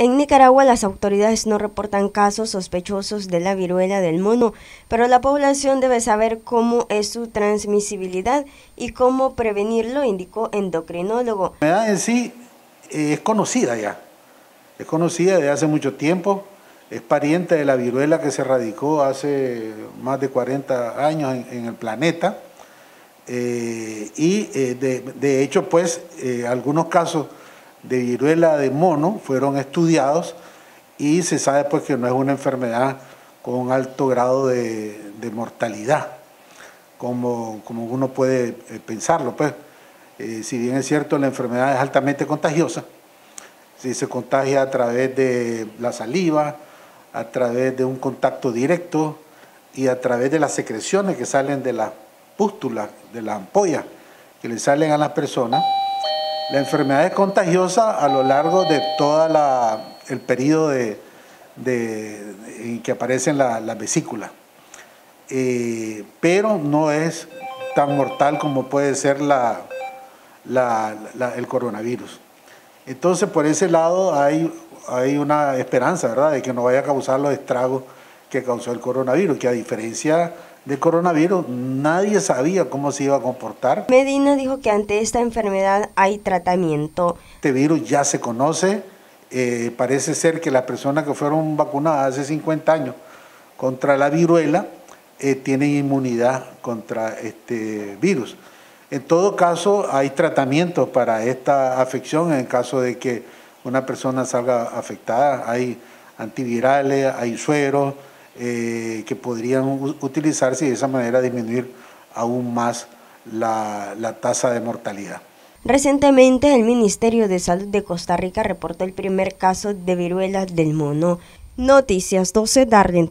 En Nicaragua las autoridades no reportan casos sospechosos de la viruela del mono, pero la población debe saber cómo es su transmisibilidad y cómo prevenirlo, indicó endocrinólogo. La enfermedad en sí eh, es conocida ya, es conocida desde hace mucho tiempo, es pariente de la viruela que se radicó hace más de 40 años en, el planeta. Eh, y eh, de, de, hecho pues algunos casos de viruela de mono fueron estudiados y se sabe pues que no es una enfermedad con alto grado de, mortalidad, como, como, uno puede eh, pensarlo. Pues. Eh, si bien es cierto, la enfermedad es altamente contagiosa, si se contagia a través de la saliva, a través de un contacto directo y a través de las secreciones que salen de las pústulas, de las ampollas que le salen a las personas, la enfermedad es contagiosa a lo largo de todo el periodo de, en que aparecen las la vesículas, eh, pero no es tan mortal como puede ser el coronavirus. Entonces, por ese lado hay, hay una esperanza, ¿verdad?, de que no vaya a causar los estragos que causó el coronavirus, que a diferencia de coronavirus, nadie sabía cómo se iba a comportar. Medina dijo que ante esta enfermedad hay tratamiento. Este virus ya se conoce, eh, parece ser que las personas que fueron vacunadas hace 50 años contra la viruela eh, tienen inmunidad contra este virus. En todo caso, hay tratamientos para esta afección en caso de que una persona salga afectada. Hay antivirales, hay sueros, eh, que podrían utilizarse y de esa manera disminuir aún más la, la tasa de mortalidad. Recientemente el Ministerio de Salud de Costa Rica reportó el primer caso de viruela del mono. Noticias 12 Darlene